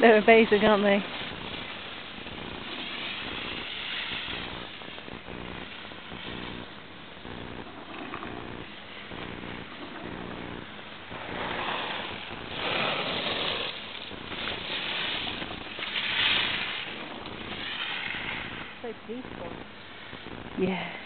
They're amazing, aren't they? So peaceful. Yeah.